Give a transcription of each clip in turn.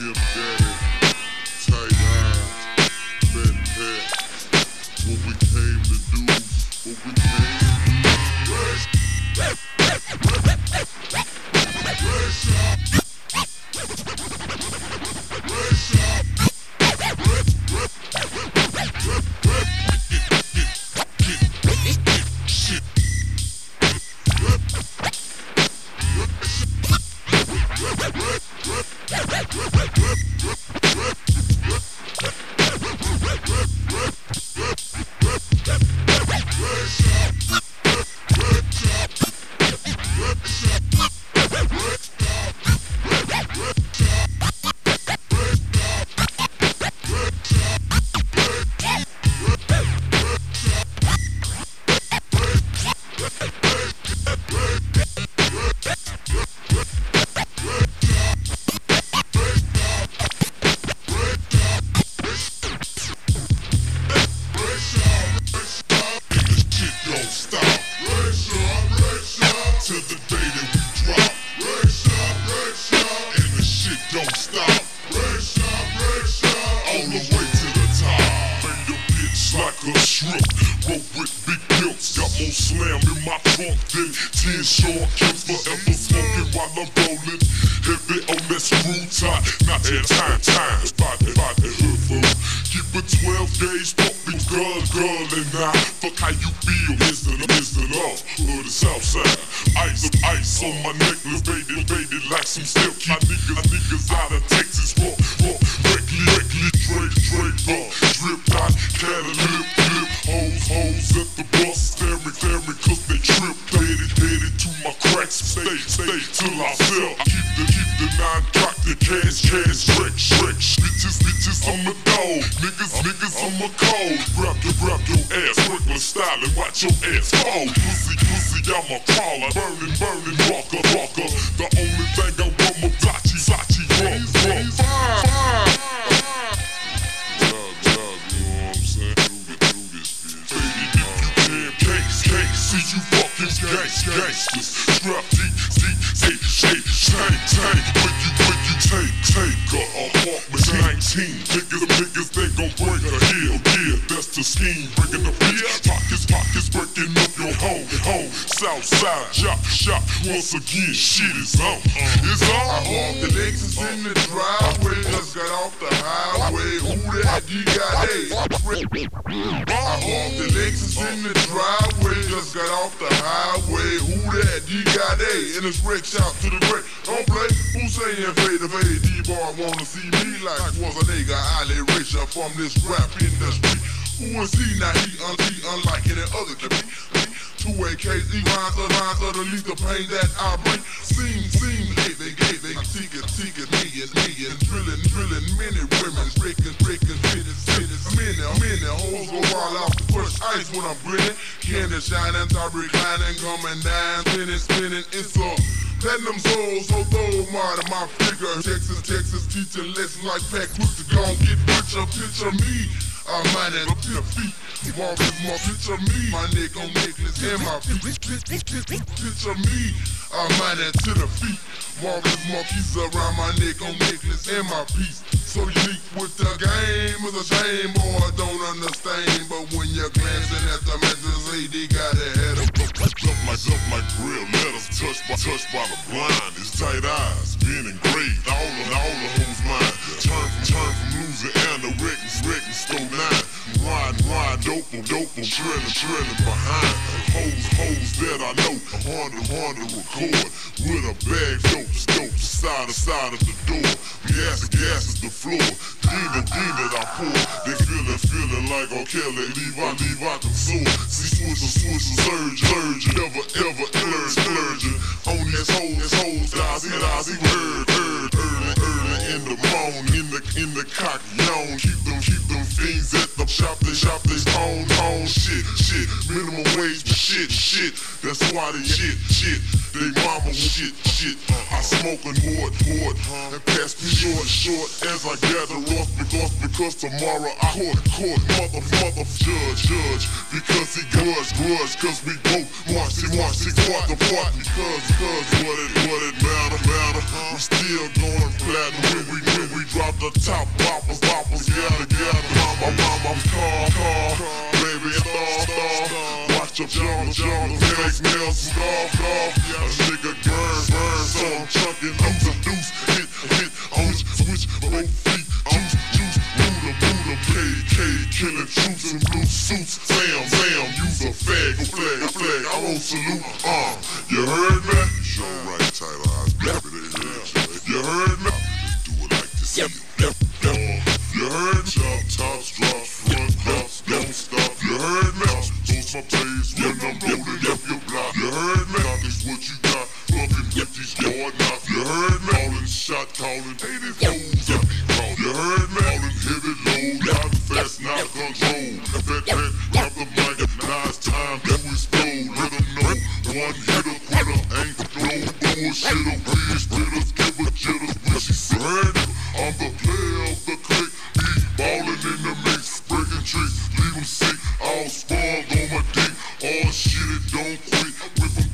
tip that. Time, time, times spot, the, by fool. Keep it 12 days popping girl, girl, and I fuck how you feel. Missing, missing off of the south side. Ice, ice on my necklace, faded, faded like some still. Keep niggas, niggas out of Texas, walk, walk, directly, directly, Drake, Drake, uh, drip, dot, Cadillac. cash, cash, trick, trick. Bitches, bitches, I'm a dog. Niggas, niggas, I'm a cold. Grab your, grab your ass, quickly style and watch your ass fall. Pussy, pussy, I'm a crawler. Burning, burning, walker, walker. The only thing I want, Mabachi, Sachi, rum, rum. See you fucking deep, deep, deep, shake, shake, shake. team. Niggas, niggas, they gon' break the heel. Yeah, that's the scheme. Breaking the bitch. Pockets, pockets, breaking up your home. home. Southside Chop Shop once again. Shit is on, it's on. I hope the Lexus in the driveway. Just got off the highway. Who that D got A? I hope the Lexus in the driveway. Just got off the highway. Who that D got A? And it's Wreckshop to the break. Don't play. Who saying fade away? D bar wanna see me like was a nigga. I lay rich up from this rap industry. Who is he? Now he unlike any other can be. Two AKs, lines of lines of the pain that I bring. Seem, seem, living, giving, seeking, seeking, me and me and drilling, drilling. Many women, breaking, breaking, fitted, fitted. Many, many hoes go wild out the push ice when I'm grinning. Candy shining, top reclining, coming down, spinning, spinning. It's a platinum soul, so throw my to my figure. Texas, Texas, teaching lessons like pack. Quick to go get a picture of me. I'm mine at the feet. Walk with my picture me, my neck on necklace and my feet. Picture me, I'm mine at to the feet. Walking monkeys around my neck on necklace and my piece. So unique with the game is a shame, boy, I don't understand. But when you're glancing at the mentors, they got a head up. Up up like grill letters, touched by, touched by the blind. His tight eyes, being engraved, all shredding, shredding behind. Hoes, hoes that I know, a hundred, hundred record. With a bag, dope, dope, side to side of the door. Gas, gas is the floor. Dean and I pour. They feeling, feeling like R. Kelly. Leave out, leave out them sore. See, switch, switch, surge, surge. Never, ever, urge, urging. On these hoes, these hoes, guys, it eyes, he heard, heard, early, early in the morning. In the, in the cock, yawn. Keep them, keep them fiends at the shop. They shop, they own, own shit, shit. Minimum wage, shit, shit. That's why they shit, shit. They mama shit, shit. I smoke and hoard, hoard, and pass me short, short as I gather off because, because tomorrow I court, court, mother, mother, judge, judge. Because he grudge, grudge, cause we both march, he march, he part the part. Because, because what it, what it matter, matter. We still going platinum when we, when we drop the top boppers, boppers, gather, gather. Mama, mama, jaw, jaw, fake nails, scarf, scarf. A nigga burn, burn, so I'm lose a deuce, hit, hit, on switch, both feet, juice, juice, Buddha, Buddha, KK, killing troops in blue suits, Sam, Sam, use a fag, a flag, a flag, I won't salute, uh, you heard me? Show right, tight eyes,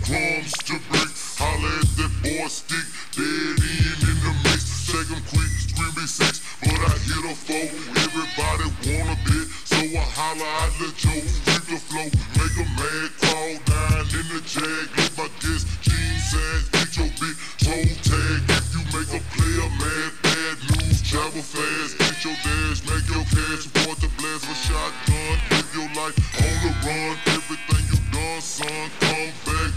crumbs to bricks. Holla at that boy stick. Dead end in the mix. Shake 'em quick, scream be six. But I hit a four. Everybody want a bit. So I holla out the Joe. Keep the flow. Make 'em mad. Crawl down in the jag. Let my disc. Jeans sags. Get your big toe tag. If you make a player mad, bad news. Travel fast. Get your dash. Make your cash. Support the blast with shotgun. Live your life on the run. Everything you done, son. Come back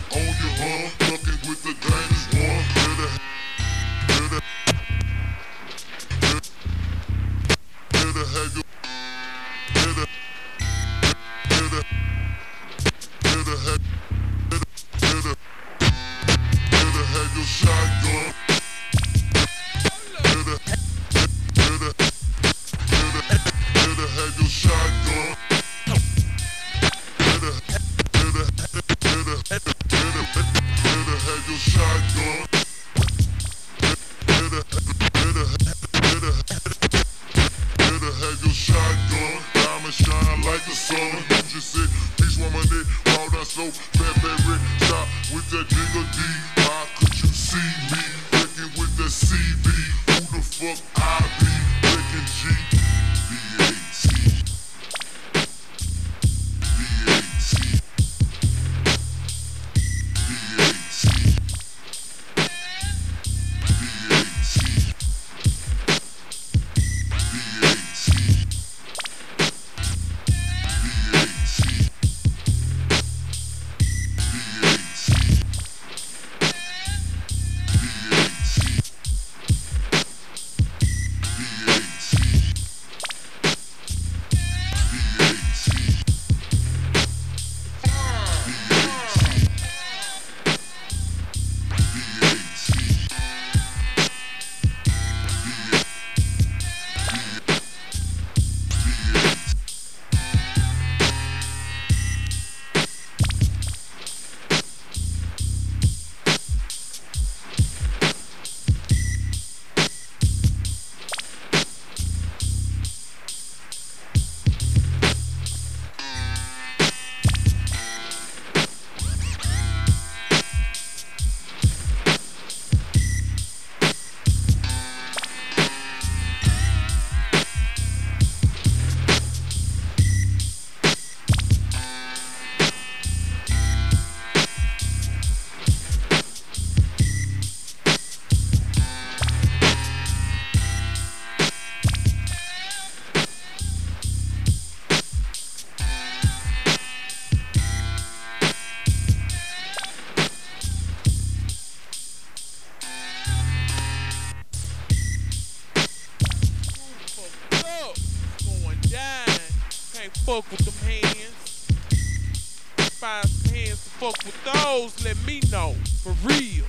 know. For real.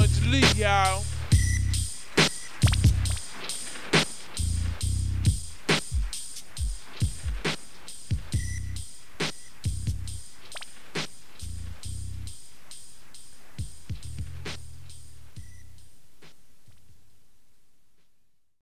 Angelique, y'all.